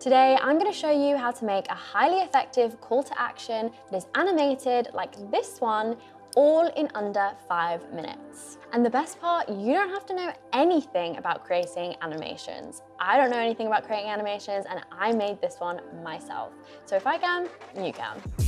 Today, I'm gonna show you how to make a highly effective call to action that is animated like this one all in under five minutes. And the best part, you don't have to know anything about creating animations. I don't know anything about creating animations and I made this one myself. So if I can, you can.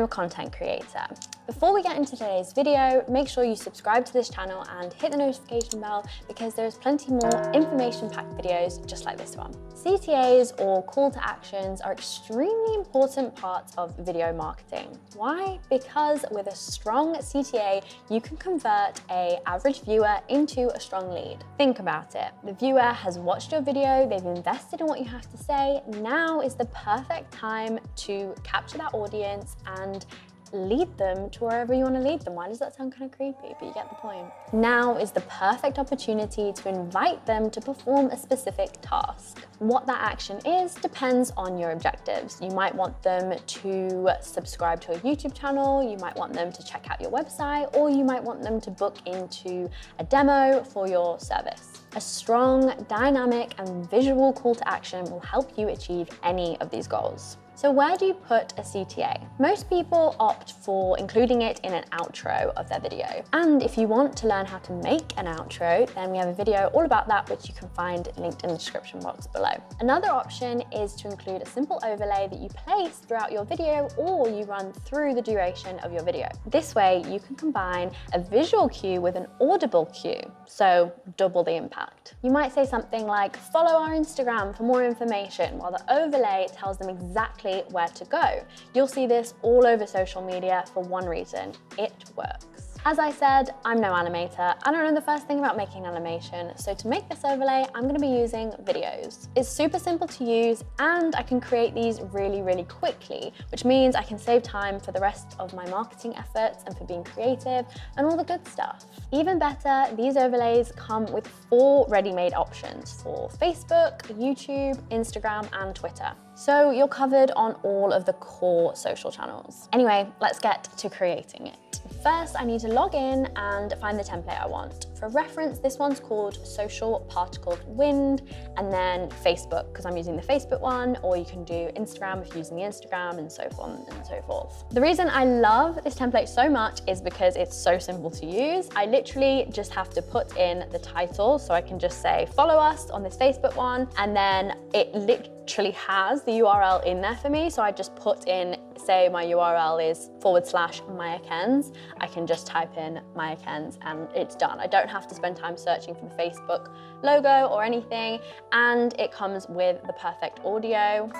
I'm a content creator. Before we get into today's video, make sure you subscribe to this channel and hit the notification bell because there's plenty more information-packed videos just like this one. CTAs or call to actions are extremely important parts of video marketing. Why? Because with a strong CTA, you can convert a average viewer into a strong lead. Think about it. The viewer has watched your video, they've invested in what you have to say. Now is the perfect time to capture that audience and lead them to wherever you want to lead them. Why does that sound kind of creepy? But you get the point. Now is the perfect opportunity to invite them to perform a specific task. What that action is depends on your objectives. You might want them to subscribe to a YouTube channel, you might want them to check out your website, or you might want them to book into a demo for your service. A strong, dynamic, and visual call to action will help you achieve any of these goals. So where do you put a CTA? Most people opt for including it in an outro of their video. And if you want to learn how to make an outro, then we have a video all about that, which you can find linked in the description box below. Another option is to include a simple overlay that you place throughout your video or you run through the duration of your video. This way you can combine a visual cue with an audible cue, so double the impact. You might say something like, follow our Instagram for more information, while the overlay tells them exactly where to go. You'll see this all over social media for one reason, it works. As I said, I'm no animator. I don't know the first thing about making animation, so to make this overlay, I'm gonna be using Viddyoze. It's super simple to use and I can create these really, really quickly, which means I can save time for the rest of my marketing efforts and for being creative and all the good stuff. Even better, these overlays come with four ready-made options for Facebook, YouTube, Instagram, and Twitter. So you're covered on all of the core social channels. Anyway, let's get to creating it. First, I need to log in and find the template I want. For reference, this one's called Social Particled Wind, and then Facebook, because I'm using the Facebook one, or you can do Instagram if you're using the Instagram, and so on and so forth. The reason I love this template so much is because it's so simple to use. I literally just have to put in the title, so I can just say, follow us on this Facebook one, and then it literally has the URL in there for me, so I just put in say my URL is forward slash Maya Kenz, I can just type in Maya Kenz and it's done. I don't have to spend time searching for the Facebook logo or anything. And it comes with the perfect audio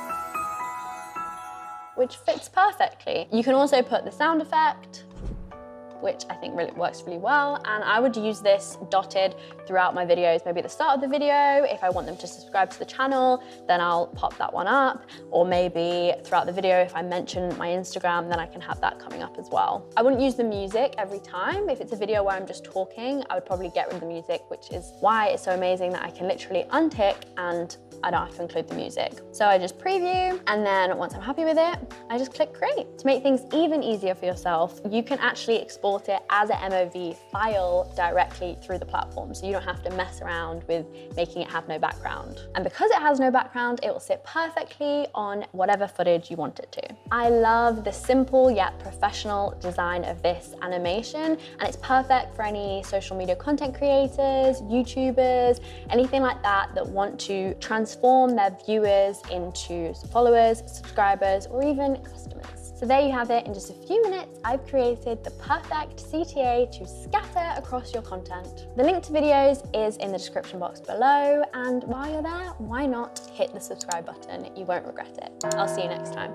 which fits perfectly. You can also put the sound effect, which I think really works really well. And I would use this dotted throughout my videos, maybe at the start of the video. If I want them to subscribe to the channel, then I'll pop that one up. Or maybe throughout the video, if I mention my Instagram, then I can have that coming up as well. I wouldn't use the music every time. If it's a video where I'm just talking, I would probably get rid of the music, which is why it's so amazing that I can literally untick and I don't have to include the music. So I just preview and then once I'm happy with it, I just click create. To make things even easier for yourself, you can actually export it as a MOV file directly through the platform. So you don't have to mess around with making it have no background. And because it has no background, it will sit perfectly on whatever footage you want it to. I love the simple yet professional design of this animation and it's perfect for any social media content creators, YouTubers, anything like that that want to transfer transform their viewers into followers, subscribers, or even customers. So there you have it. In just a few minutes, I've created the perfect CTA to scatter across your content. The link to Viddyoze is in the description box below. And while you're there, why not hit the subscribe button? You won't regret it. I'll see you next time.